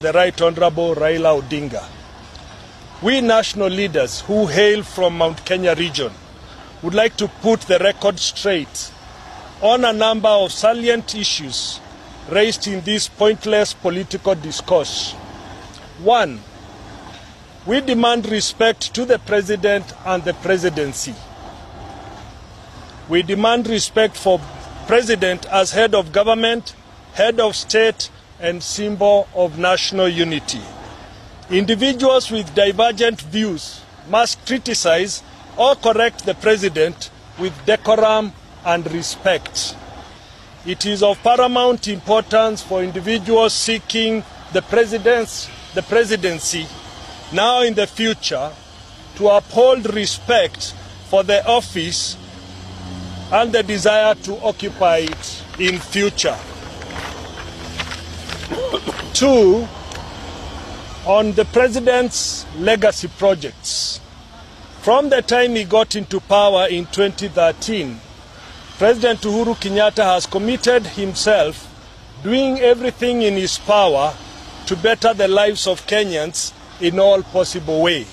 the Right Honorable Raila Odinga. We national leaders who hail from Mount Kenya region would like to put the record straight on a number of salient issues raised in this pointless political discourse. One, we demand respect to the President and the Presidency. We demand respect for President as head of government, head of state, and symbol of national unity. Individuals with divergent views must criticize or correct the President with decorum and respect. It is of paramount importance for individuals seeking the, president's, the presidency now in the future to uphold respect for the office and the desire to occupy it in future. Two, on the president's legacy projects. From the time he got into power in 2013, President Uhuru Kenyatta has committed himself doing everything in his power to better the lives of Kenyans in all possible way.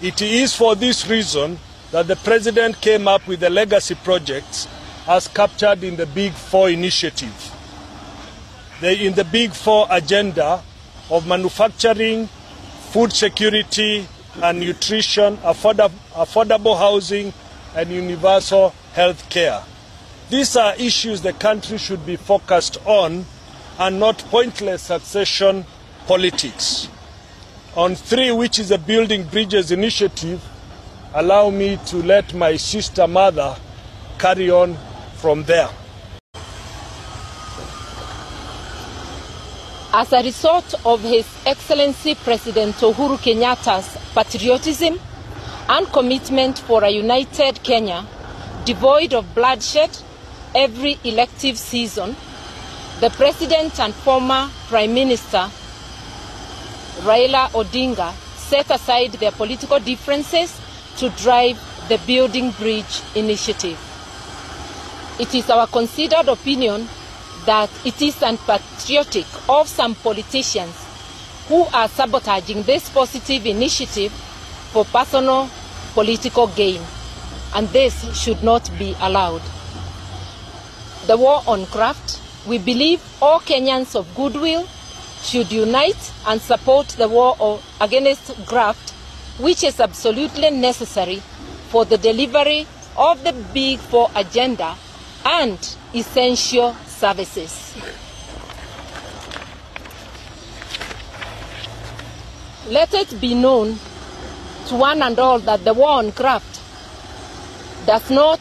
It is for this reason that the president came up with the legacy projects as captured in the Big Four initiative. The, in the Big Four agenda of manufacturing, food security and nutrition, affordable, affordable housing and universal health care. These are issues the country should be focused on and not pointless succession politics. On three, which is a Building Bridges initiative, allow me to let my sister mother carry on from there. As a result of His Excellency President Uhuru Kenyatta's patriotism and commitment for a united Kenya, devoid of bloodshed every elective season, the President and former Prime Minister Raila Odinga set aside their political differences to drive the Building Bridge initiative. It is our considered opinion that it is unpatriotic of some politicians who are sabotaging this positive initiative for personal political gain, and this should not be allowed. The war on graft, we believe all Kenyans of goodwill should unite and support the war against graft, which is absolutely necessary for the delivery of the Big Four agenda and essential services. Let it be known to one and all that the war on graft does not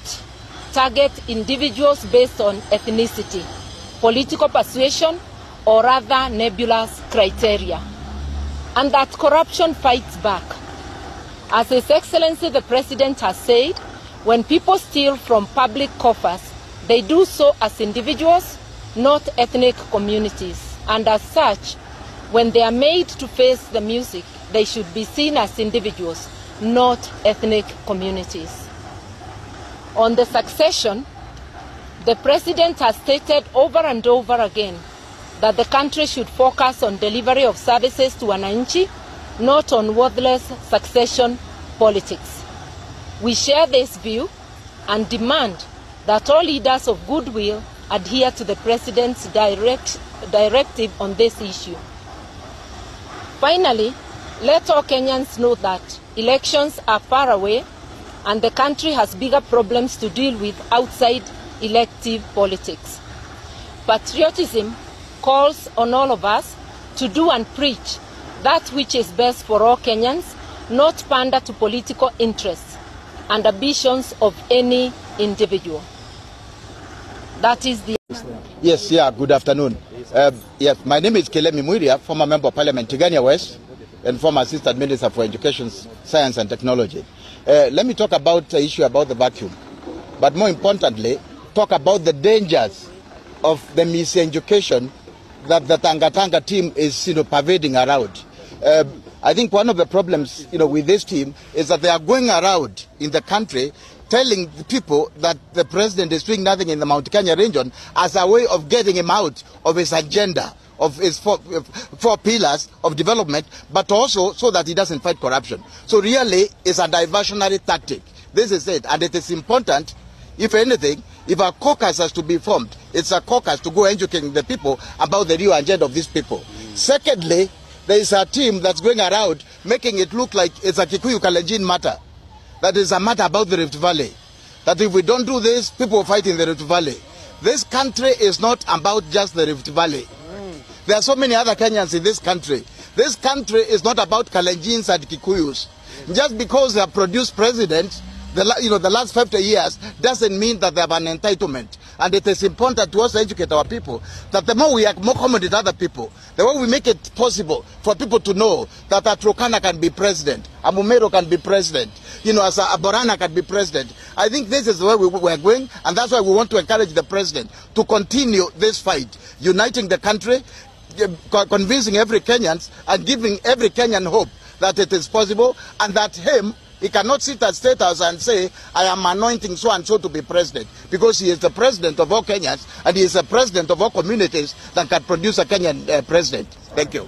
target individuals based on ethnicity, political persuasion, or other nebulous criteria, and that corruption fights back. As His Excellency the President has said, when people steal from public coffers, they do so as individuals, not ethnic communities. And as such, when they are made to face the music, they should be seen as individuals, not ethnic communities. On the succession, the President has stated over and over again that the country should focus on delivery of services to wananchi, not on worthless succession politics. We share this view and demand that all leaders of goodwill adhere to the President's direct, directive on this issue. Finally, let all Kenyans know that elections are far away and the country has bigger problems to deal with outside elective politics. Patriotism calls on all of us to do and preach that which is best for all Kenyans, not pander to political interests and ambitions of any individual. That is the. Yes, yeah, good afternoon. Uh, yes, my name is Kilemi Mwiria, former Member of Parliament, Tigania West, and former Assistant Minister for Education, Science and Technology. Uh, let me talk about the issue about the vacuum, but more importantly, talk about the dangers of the miseducation that the Tanga Tanga team is you know, pervading around. Uh, I think one of the problems you know, with this team is that they are going around in the country telling the people that the president is doing nothing in the Mount Kenya region as a way of getting him out of his agenda of his four, four pillars of development, but also so that he doesn't fight corruption. So really, it's a diversionary tactic. This is it, and it is important, if anything, if a caucus has to be formed, it's a caucus to go educating the people about the real agenda of these people. Secondly, there is a team that's going around making it look like it's a Kikuyu Kalenjin matter. That is a matter about the Rift Valley. That if we don't do this, people will fight in the Rift Valley. This country is not about just the Rift Valley. There are so many other Kenyans in this country. This country is not about Kalenjins and Kikuyus. Just because they have produced presidents, the, you know, the last 50 years doesn't mean that they have an entitlement. And it is important to also educate our people that the more we accommodate other people, the more we make it possible for people to know that a Turkana can be president, a Mumero can be president, you know, as a, Borana can be president. I think this is where we, we're going, and that's why we want to encourage the president to continue this fight, uniting the country, eh, convincing every Kenyan, and giving every Kenyan hope that it is possible, and that him he cannot sit at State House and say, I am anointing so and so to be president, because he is the president of all Kenyans and he is the president of all communities that can produce a Kenyan uh, president. Thank you.